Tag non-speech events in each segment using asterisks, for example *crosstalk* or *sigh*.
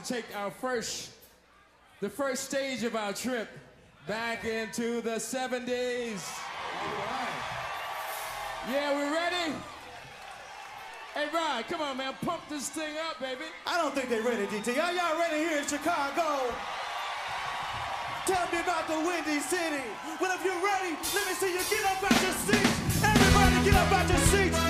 to take our first, the first stage of our trip back into the 70s. Yeah, we ready? Hey, Rod, come on, man. Pump this thing up, baby. I don't think they're ready, DT. Are y'all ready here in Chicago? Tell me about the Windy City. Well, if you're ready, let me see you get up out your seats. Everybody get up out your seats.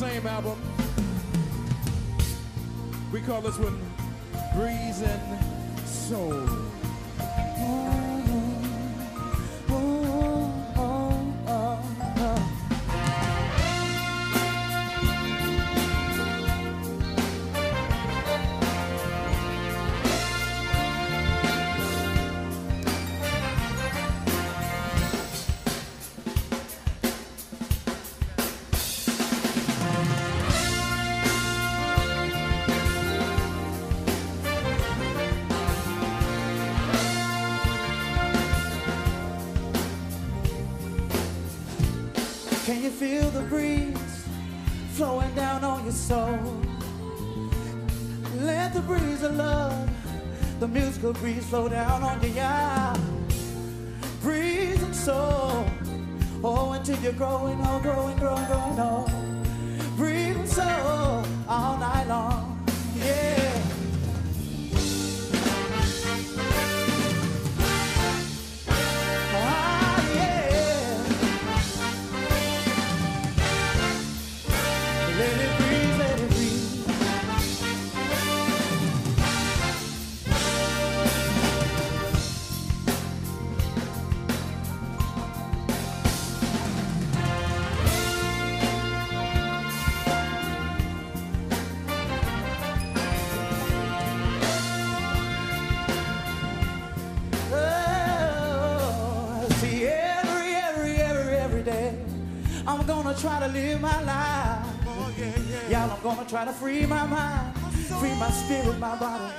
same album. We call this one Breeze and Soul. soul. Let the breeze of love, the musical breeze flow down on your yeah. Breeze and soul. Oh, until you're growing, oh, growing, growing, growing, oh. Try to free my mind, free my spirit, my body,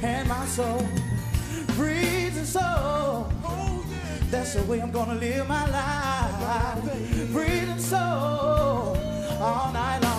and my soul. Breathing soul. That's the way I'm gonna live my life. Breathing soul all night long.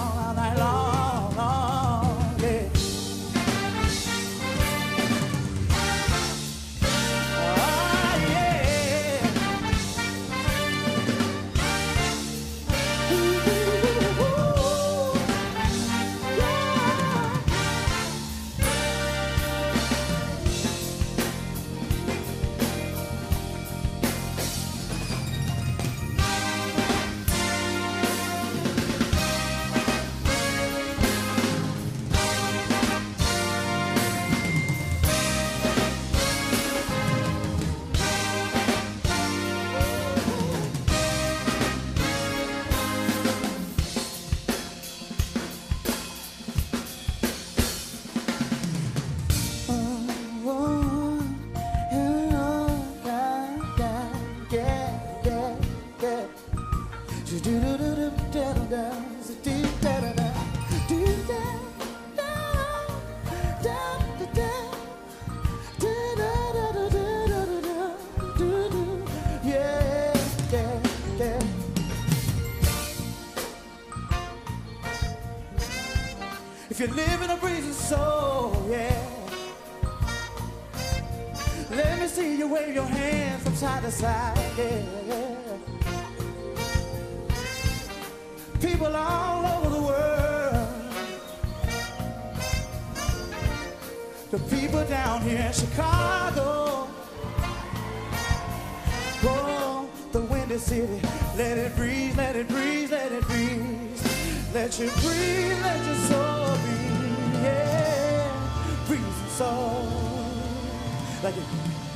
Side yeah. People all over the world. The people down here in Chicago. Oh, the windy city. Let it breathe, let it breathe, let it breathe. Let you breathe, let your soul breathe, yeah. Breathe some soul. Like it.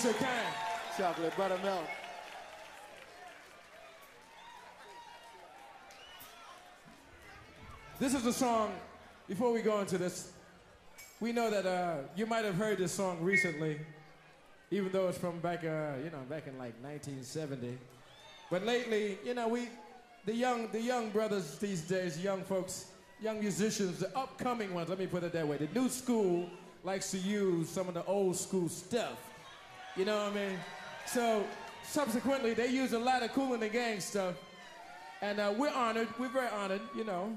So. Chocolate buttermilk. This is a song, before we go into this, we know that uh, you might have heard this song recently, even though it's from back, uh, you know, back in like 1970. But lately, you know, we, the young, the young brothers these days, young folks, young musicians, the upcoming ones, let me put it that way, the new school likes to use some of the old school stuff. You know what I mean? So subsequently, they use a lot of Kool and the Gang stuff. And uh, we're honored, we're very honored, you know,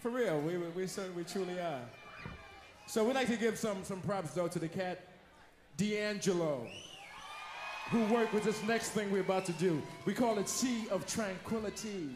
for real, we, we, we certainly truly are. So we'd like to give some, some props, though, to the cat, D'Angelo, who worked with this next thing we're about to do. We call it Sea of Tranquility.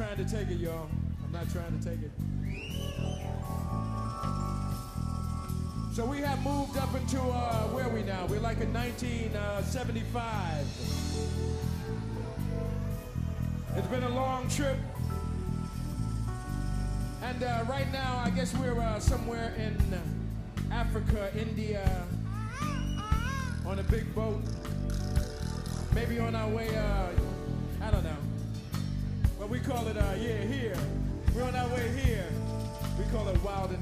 Trying to take it, y'all. I'm not trying to take it. So we have moved up into uh, where we now? We're like in 1975. It's been a long trip. And uh, right now, I guess we're uh, somewhere in Africa, India, on a big boat. Maybe on our way, we call it, uh, yeah, here. We're on our way here. We call it wild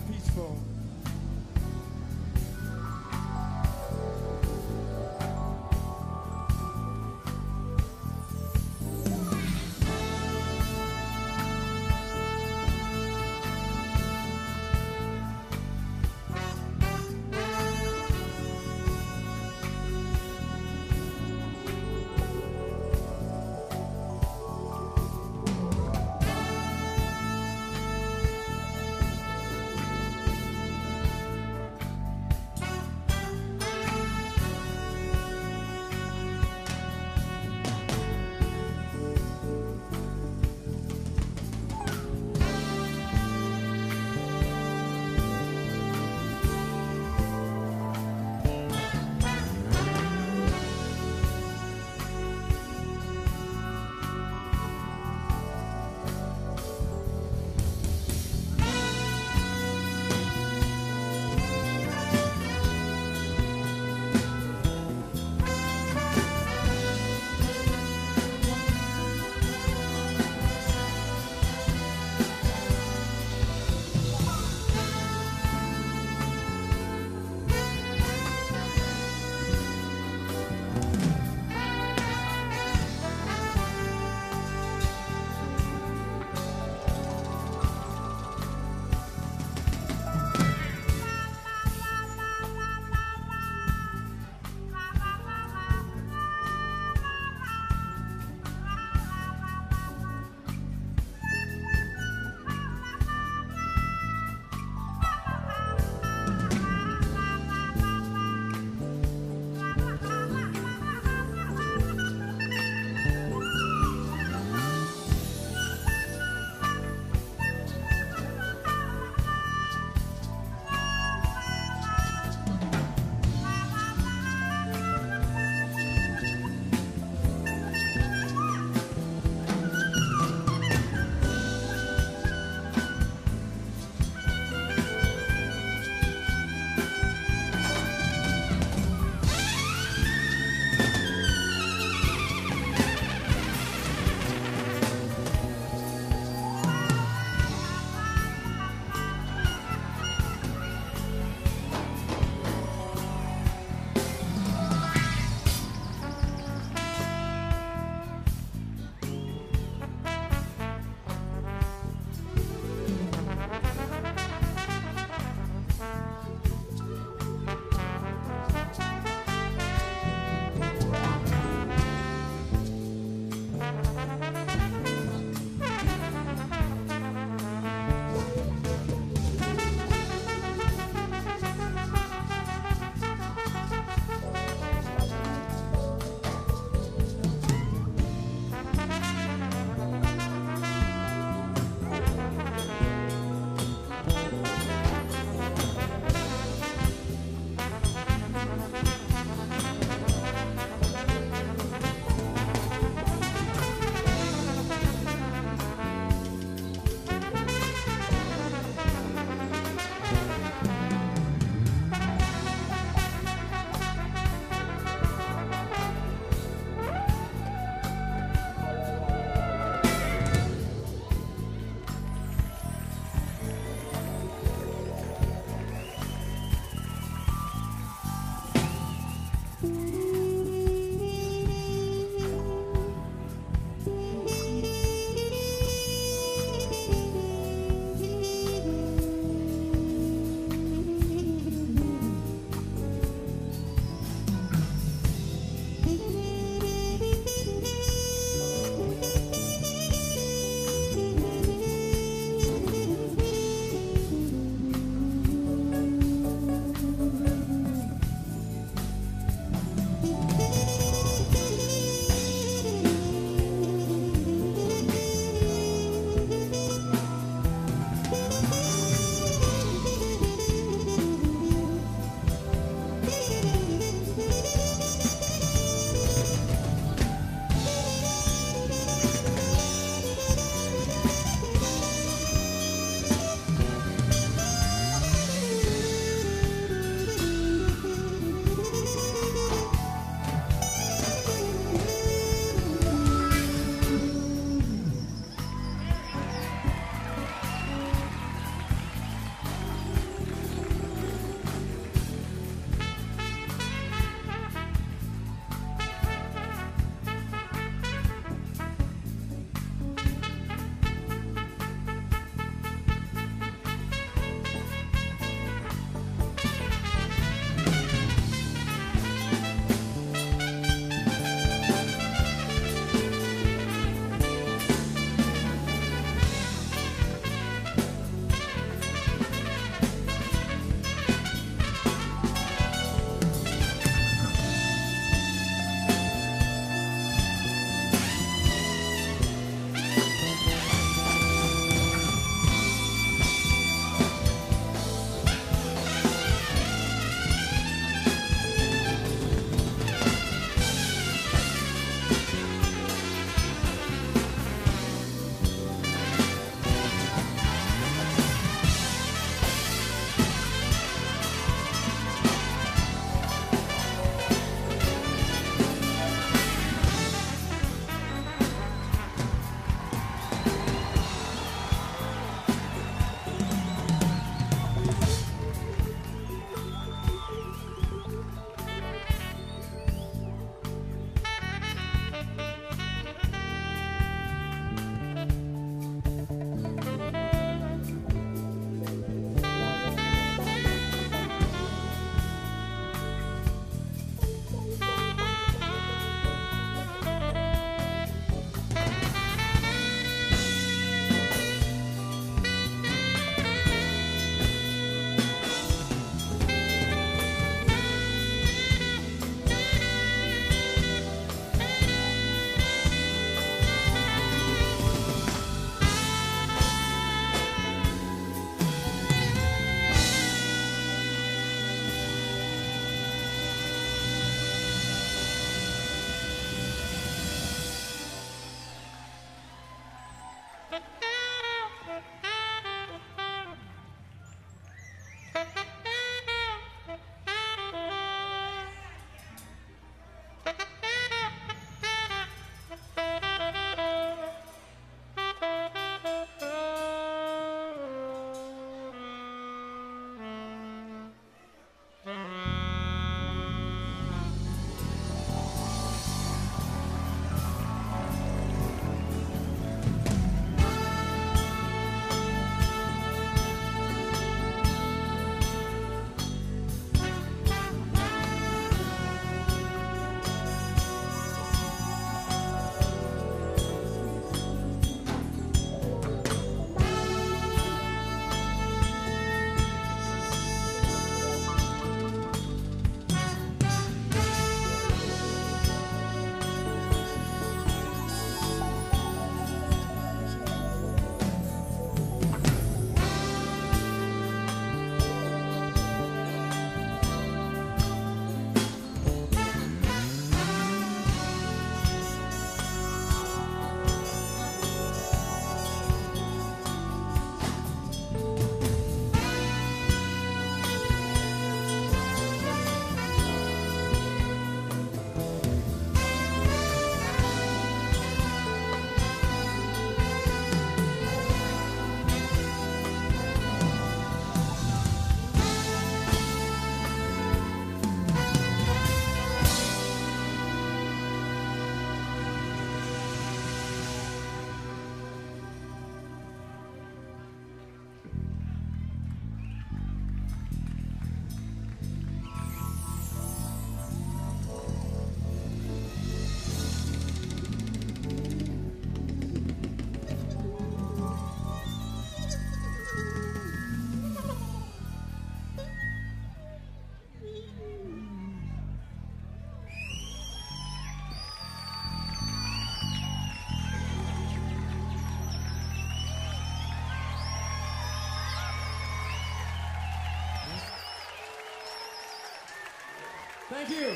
Thank you.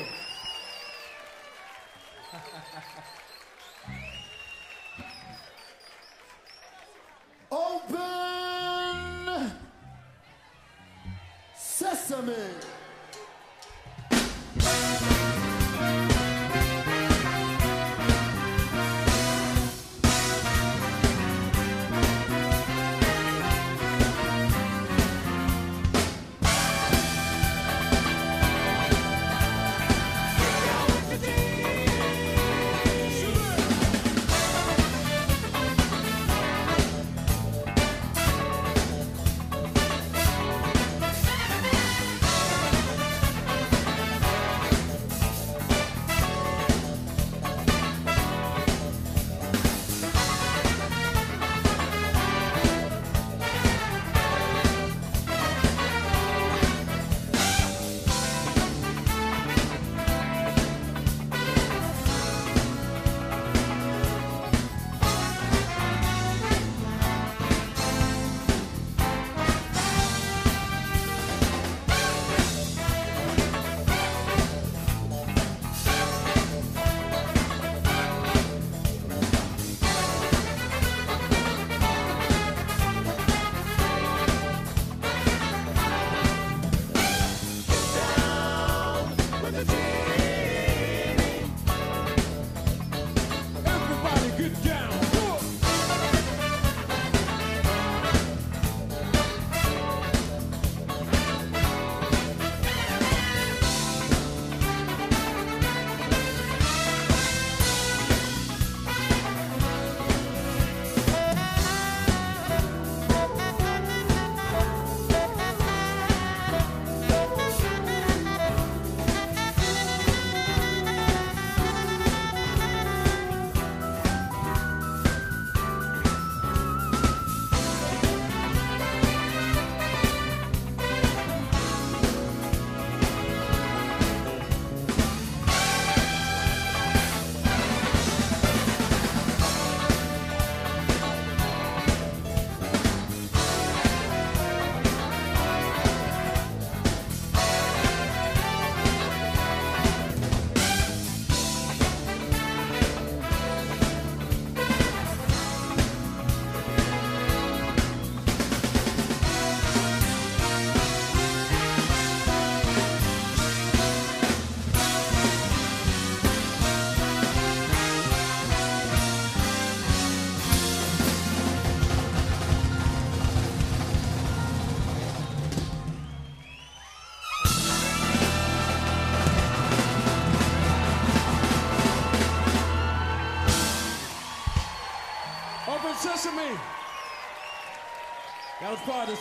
*laughs*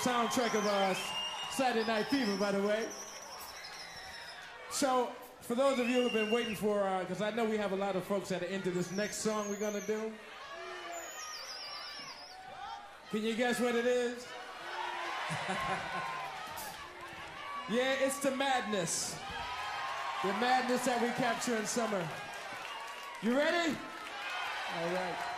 soundtrack of uh, Saturday Night Fever, by the way. So, for those of you who've been waiting for, because I know we have a lot of folks that are into this next song we're gonna do. Can you guess what it is? *laughs* yeah, it's the madness. The madness that we capture in summer. You ready? All right.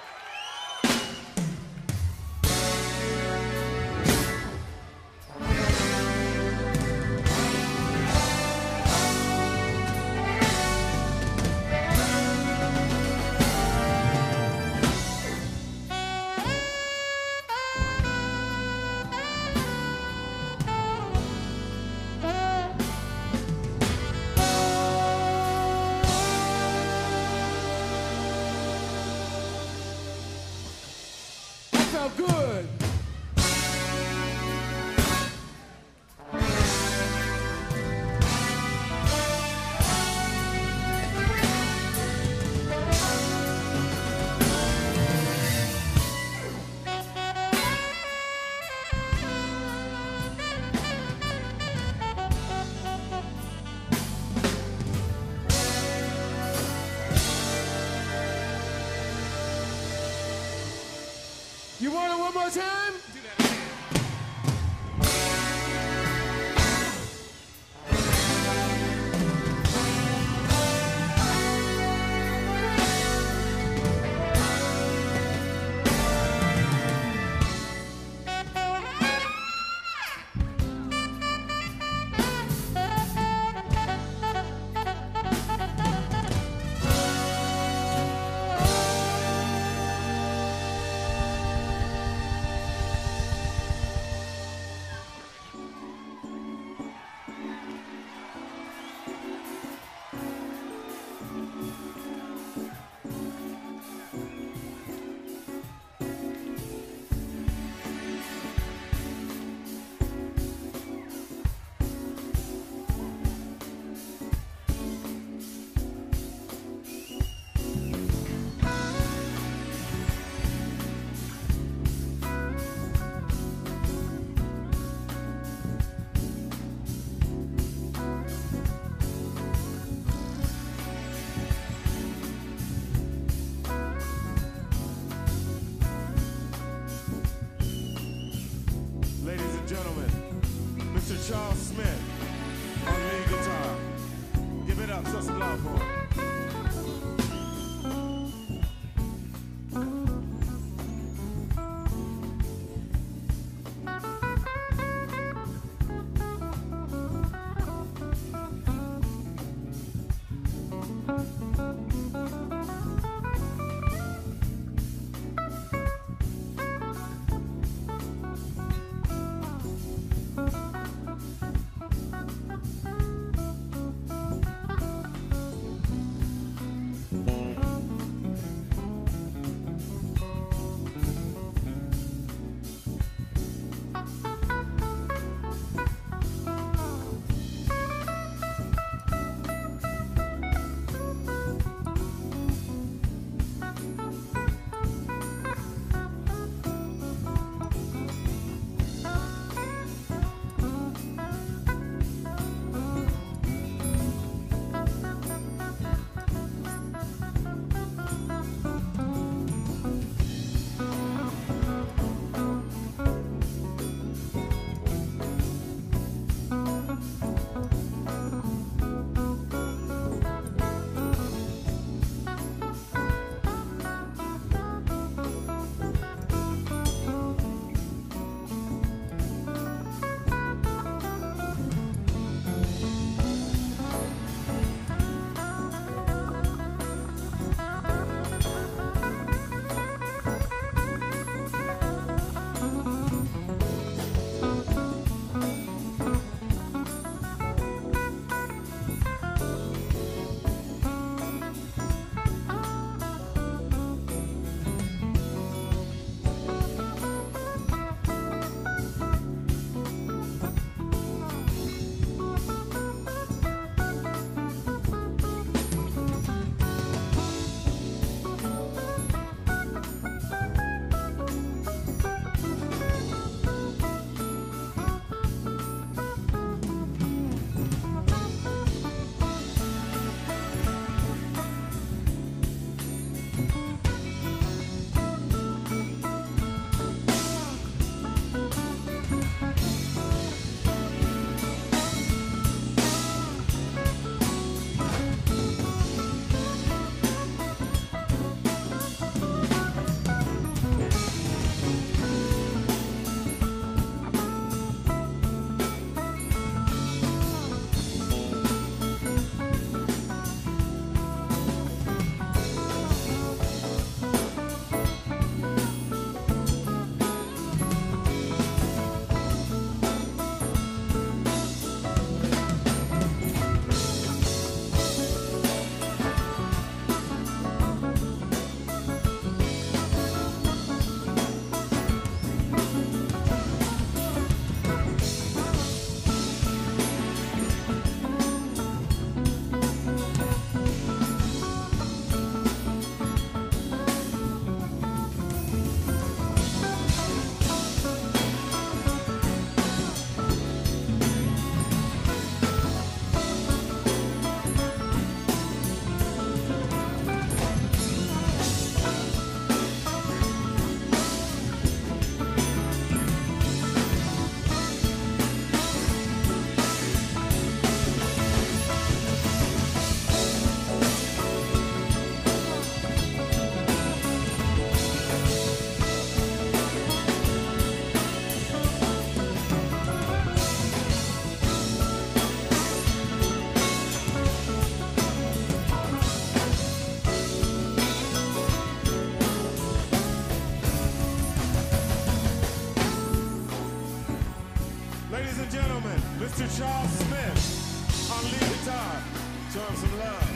terms some love.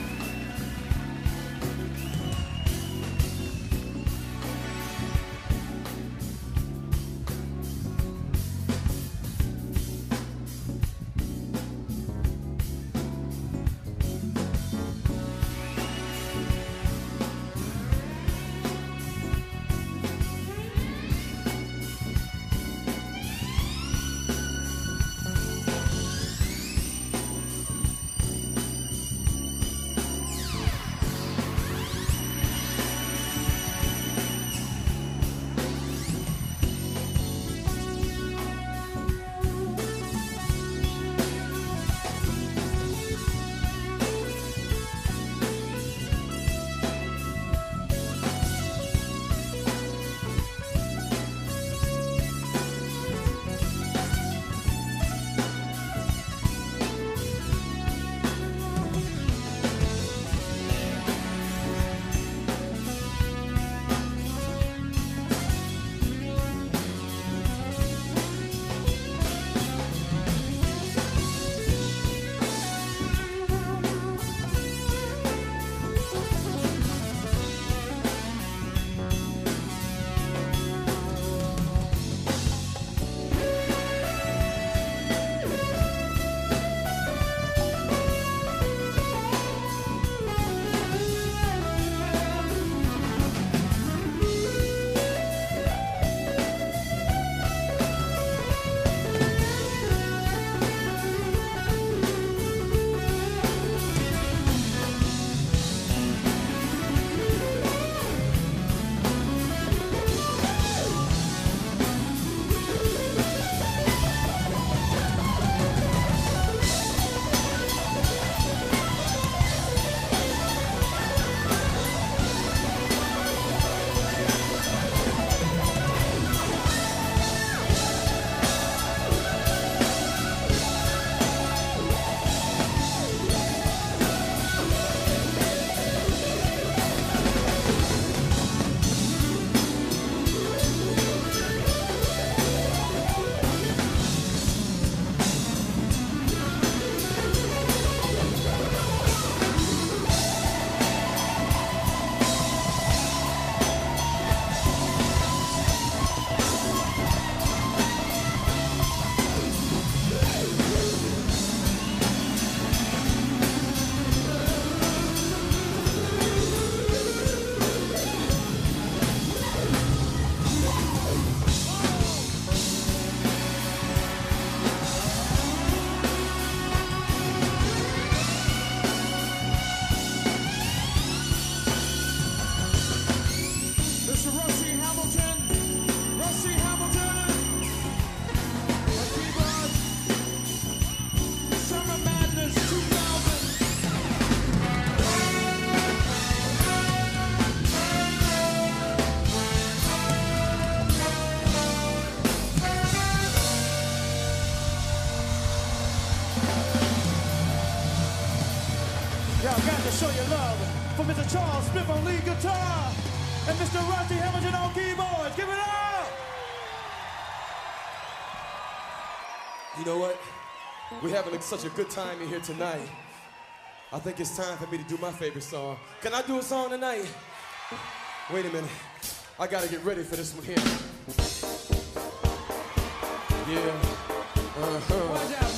Mr. Rusty Hamilton on keyboards. Give it up! You know what? We're having such a good time in here tonight. I think it's time for me to do my favorite song. Can I do a song tonight? Wait a minute. I gotta get ready for this one here. Yeah. Uh-huh.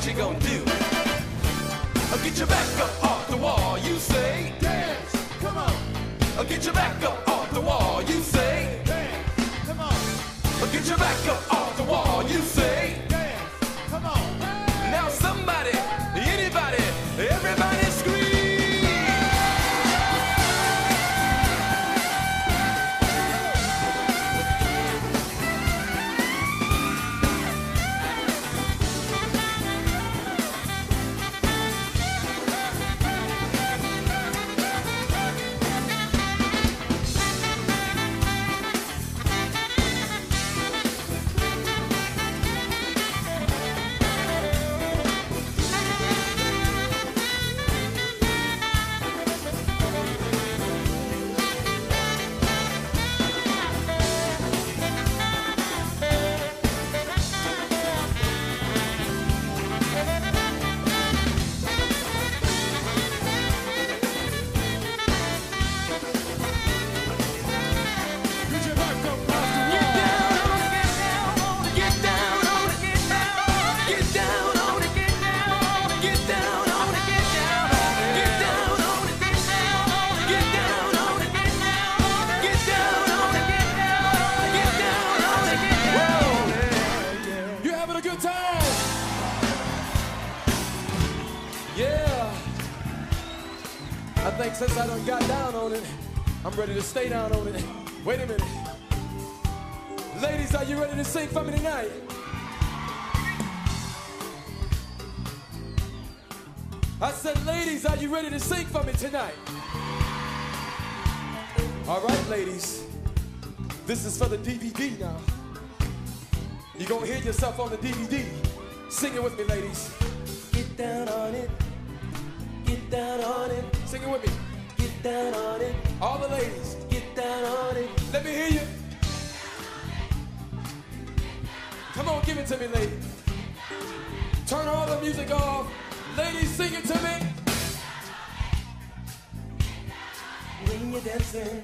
what you gonna do? I'll get your back up off the wall, you say. Dance, come on. I'll get your back up off the wall, you say. Dance, come on. I'll get your back up off the wall, you say. since I done got down on it, I'm ready to stay down on it. Wait a minute. Ladies, are you ready to sing for me tonight? I said, ladies, are you ready to sing for me tonight? All right, ladies, this is for the DVD now. You're gonna hear yourself on the DVD. Sing it with me, ladies. Get down on it. Get down on it. Sing it with me. Down on it. All the ladies. Get down on it. Let me hear you. Come on, give it to me, ladies. Turn all the music off. Ladies, sing it to me. When you're dancing.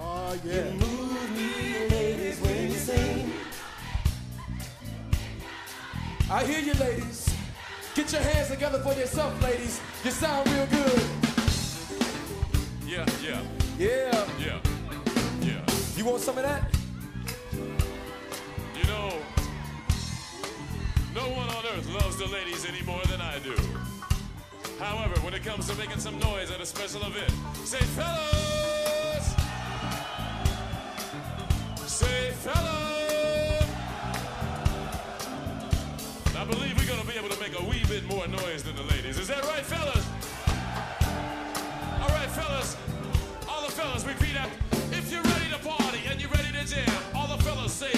Oh, yeah. You move me, ladies, when you sing. I hear you, ladies. Get your hands together for yourself, ladies. You sound real good. Yeah, yeah, Yeah. yeah, yeah. You want some of that? You know, no one on earth loves the ladies any more than I do. However, when it comes to making some noise at a special event, say fellas! Say fellas! I believe we're gonna be able to make a wee bit more noise than the ladies. Is that right, fellas? Fellas. All the fellas, repeat after. If you're ready to party and you're ready to jam, all the fellas say,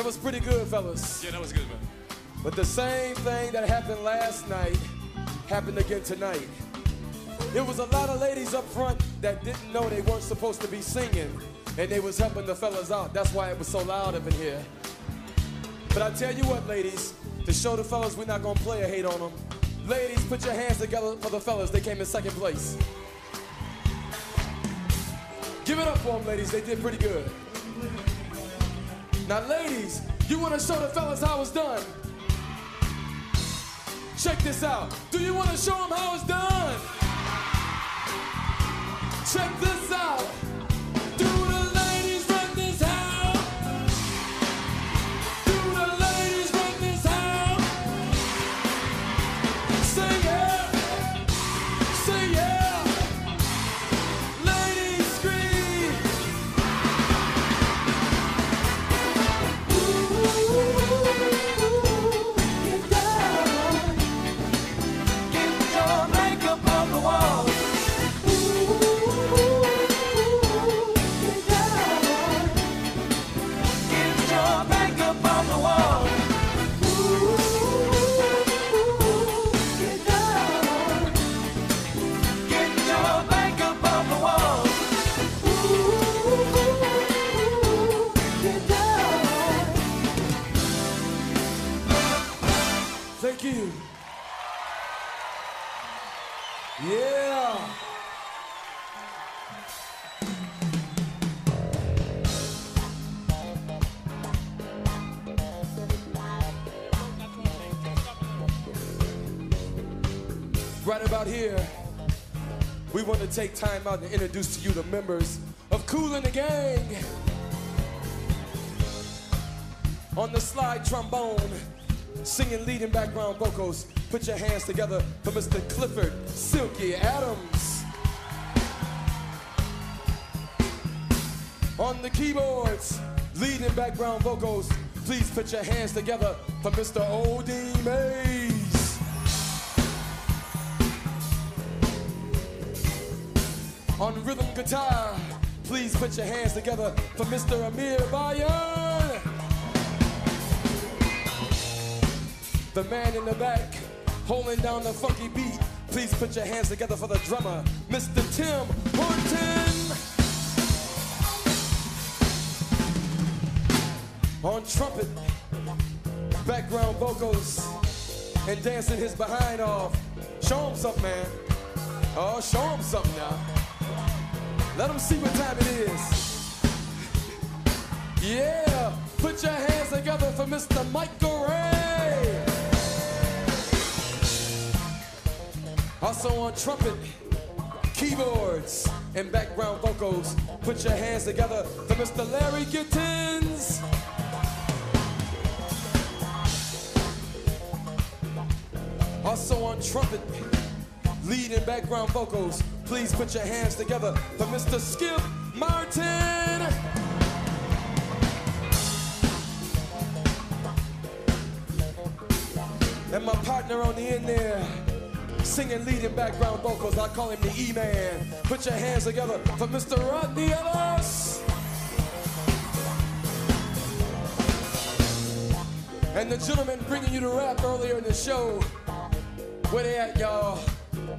That was pretty good, fellas. Yeah, that was good, man. But the same thing that happened last night happened again tonight. There was a lot of ladies up front that didn't know they weren't supposed to be singing, and they was helping the fellas out. That's why it was so loud up in here. But I tell you what, ladies, to show the fellas we're not gonna play a hate on them. Ladies, put your hands together for the fellas. They came in second place. Give it up for them, ladies. They did pretty good. Now, ladies, you want to show the fellas how it's done? Check this out. Do you want to show them how it's done? Check this out. To take time out and introduce to you the members of Kool and the Gang. On the slide trombone, singing lead and background vocals. Put your hands together for Mr. Clifford Silky Adams. On the keyboards, lead and background vocals. Please put your hands together for Mr. O.D. Mays. On rhythm guitar, please put your hands together for Mr. Amir Bayyan. The man in the back, holding down the funky beat. Please put your hands together for the drummer, Mr. Tim Horton. On trumpet, background vocals, and dancing his behind off. Show him something, man. Oh, show him something now. Let him see what time it is. Yeah, put your hands together for Mr. Michael Ray. Also on trumpet, keyboards, and background vocals. Put your hands together for Mr. Larry Gittens. Also on trumpet, lead and background vocals. Please put your hands together for Mr. Skip Martin. And my partner on the end there, singing leading background vocals. I call him the E-Man. Put your hands together for Mr. Rodney Ellis. And the gentleman bringing you the rap earlier in the show. Where they at, y'all?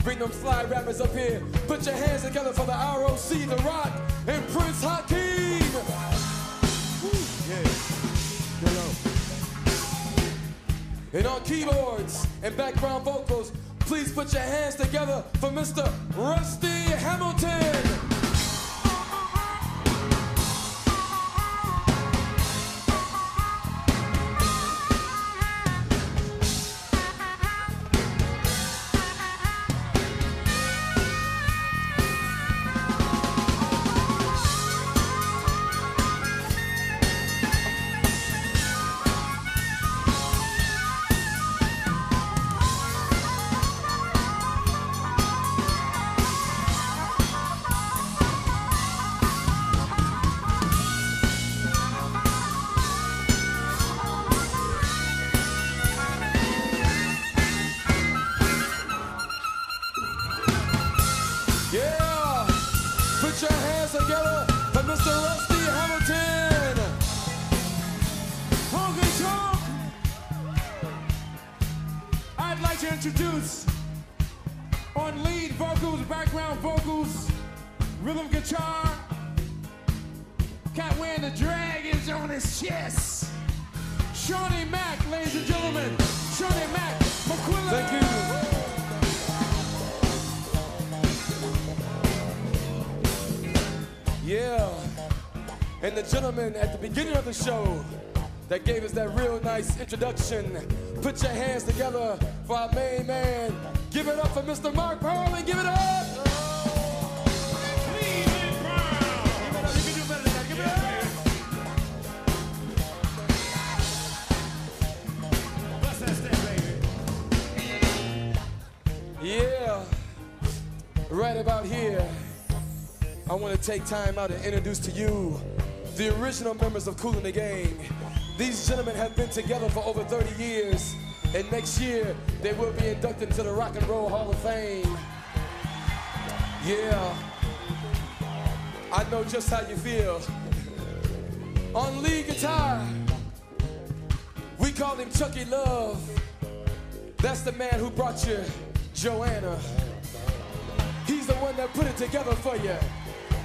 Bring them fly rappers up here. Put your hands together for the ROC, The Rock, and Prince Hakeem. And on keyboards and background vocals, please put your hands together for Mr. Rusty Hamilton. Show that gave us that real nice introduction. Put your hands together for our main man. Give it up for Mr. Mark Pearl and give it up. Yeah. Right about here, I want to take time out and introduce to you the original members of Kool and the Gang. These gentlemen have been together for over 30 years, and next year they will be inducted into the Rock and Roll Hall of Fame. Yeah, I know just how you feel. On lead guitar, we call him Chucky Love. That's the man who brought you Joanna. He's the one that put it together for you.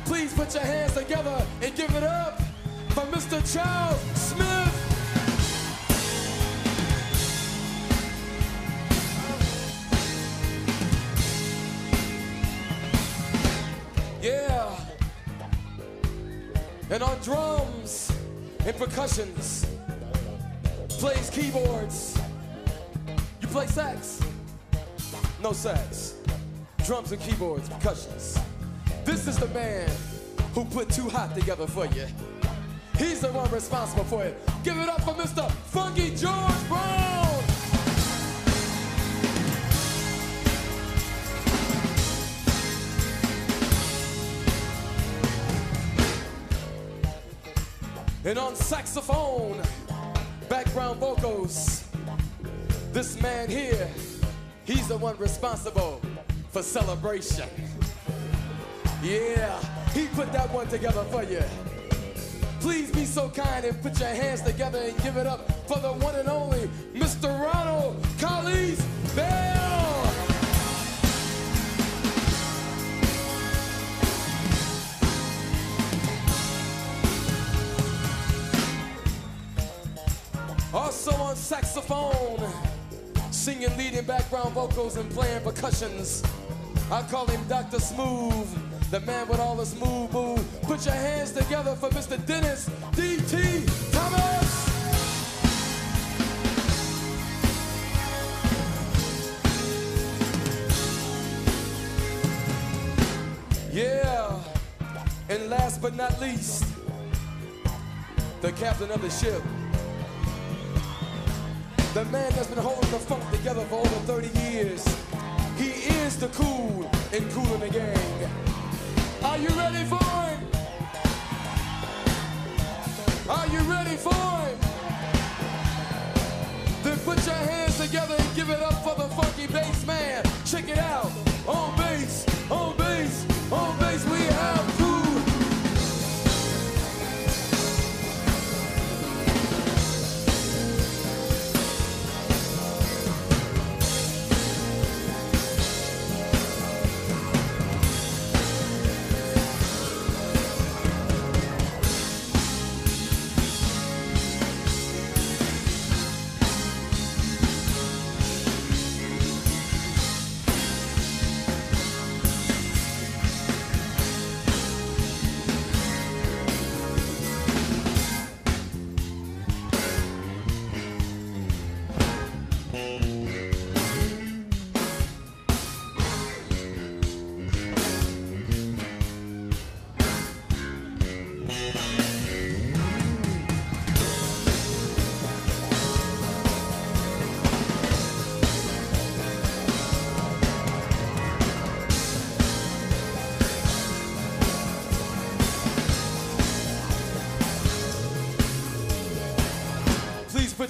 Please put your hands together and give it up for Mr. Charles Smith. Yeah. And on drums and percussions, plays keyboards. You play sax? No sax. Drums and keyboards, percussions. This is the man who put Too Hot together for you. He's the one responsible for it. Give it up for Mr. Funky George Brown. And on saxophone, background vocals, this man here, he's the one responsible for celebration. Yeah, he put that one together for you. Please be so kind and put your hands together and give it up for the one and only Mr. Ronald Khalis Bell. Also on saxophone, singing, leading background vocals, and playing percussions. I call him Dr. Smooth, the man with all the smooth move. Put your hands together for Mr. Dennis D.T. Thomas. Yeah. And last but not least, the captain of the ship. The man that's been holding the funk together for over 30 years. He is the cool and cool in the gang. Are you ready for it? Are you ready for it? Then put your hands together and give it up for the funky bass man. Check it out.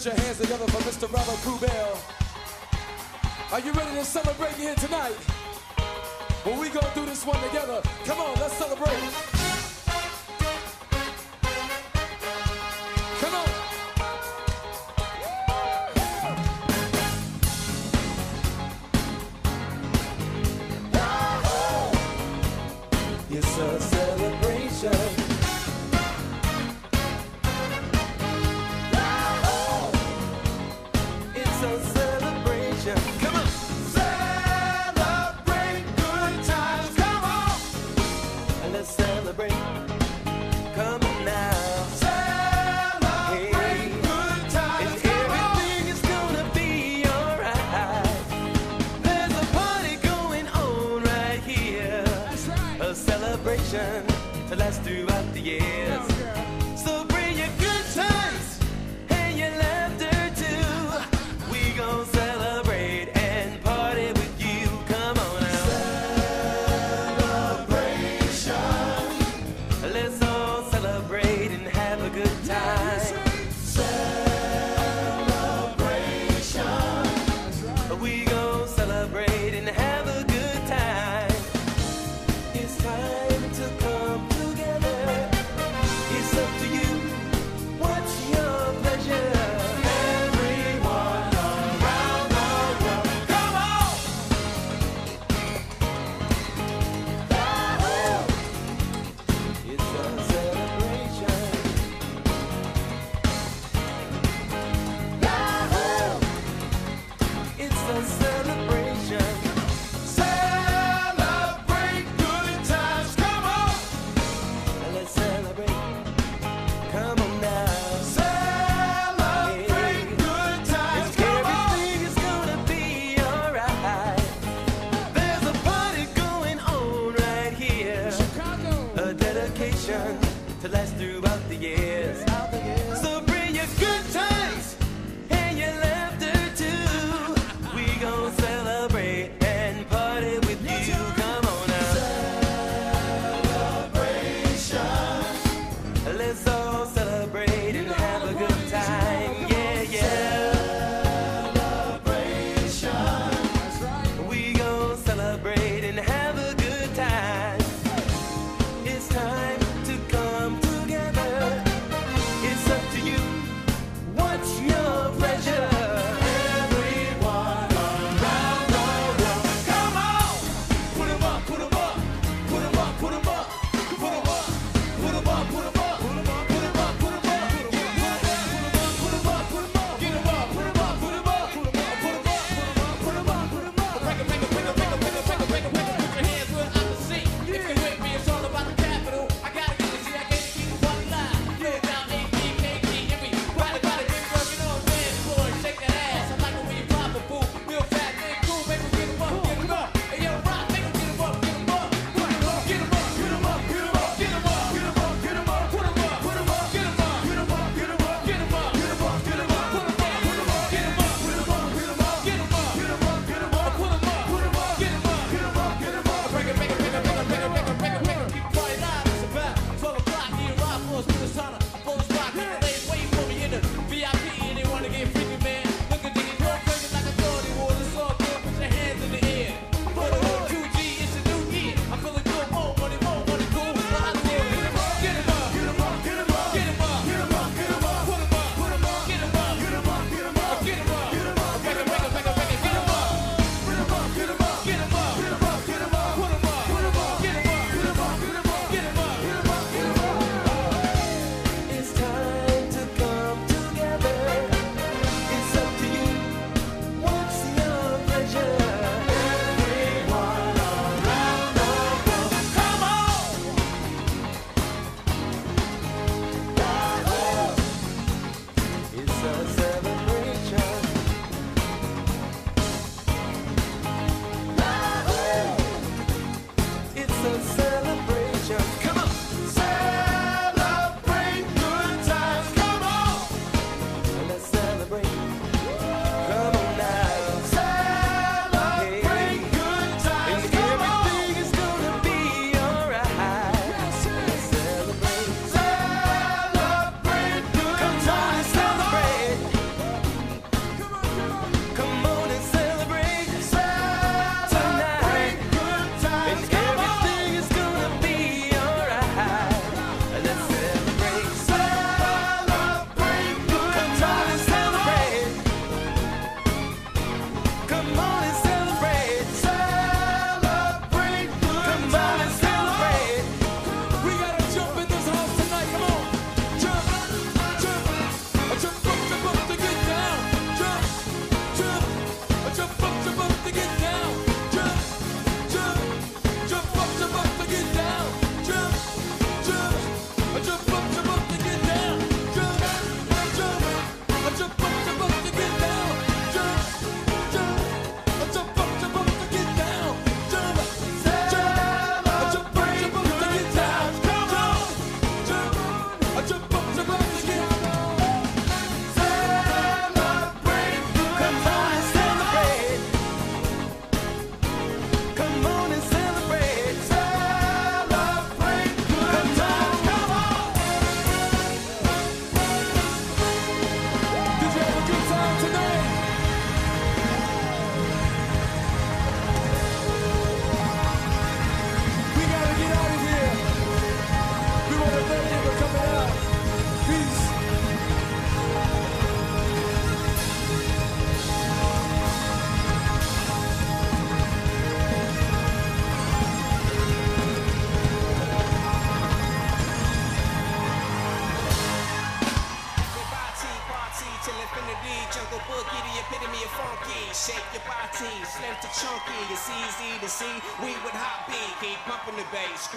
your hands together for Mr. Robert Kool Bell. Are you ready to celebrate here tonight? Well, we gonna do this one together. Come on, let's celebrate.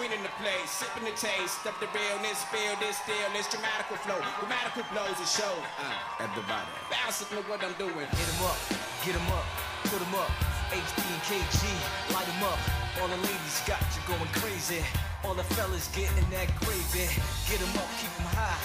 The bass, screening the place, sipping the taste of the realness. Feel this still, this dramatical flow, grammatical blows and show. Uh, everybody, bounce with what I'm doing. Hit 'em up, get 'em up, put 'em up. HD and KG, light 'em up. All the ladies got you going crazy. All the fellas getting that gravy. Get 'em up, keep 'em high.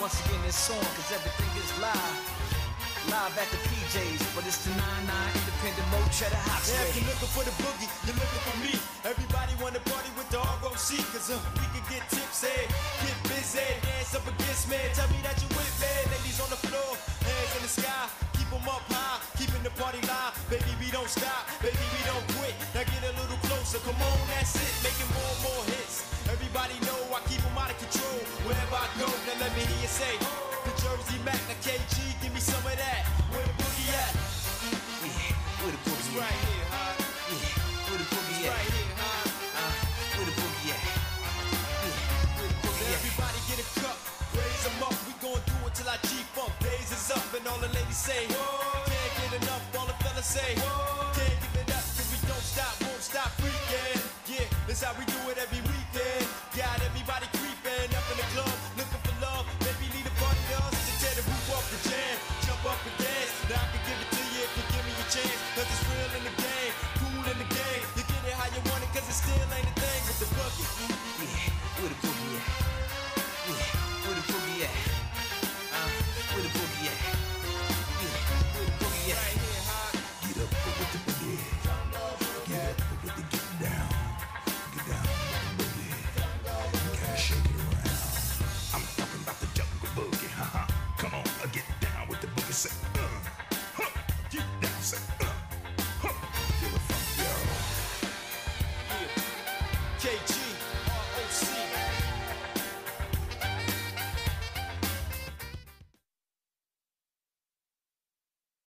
Once again, this song, cause everything is live. Live at the PJs, but it's the 9-9 independent Mo Cheddar Hot Yeah, if you're looking for the boogie, you're looking for me. Everybody wanna party with the ROC, cause uh, we can get tipsy, get busy, dance up against me. Tell me that you're with me. Ladies on the floor, hands in the sky, keep 'em up high, keeping the party live. Baby, we don't stop, baby, we don't quit. Now get a little closer, come on, that's it, making more and more hits. Everybody know I keep 'em out of control wherever I go. Now let me hear you say, the Jersey Mac, the KG, all the ladies say, Whoa. Can't get enough. All the fellas say, Whoa. Can't give it up, cause we don't stop, won't stop freaking. Yeah, that's how we do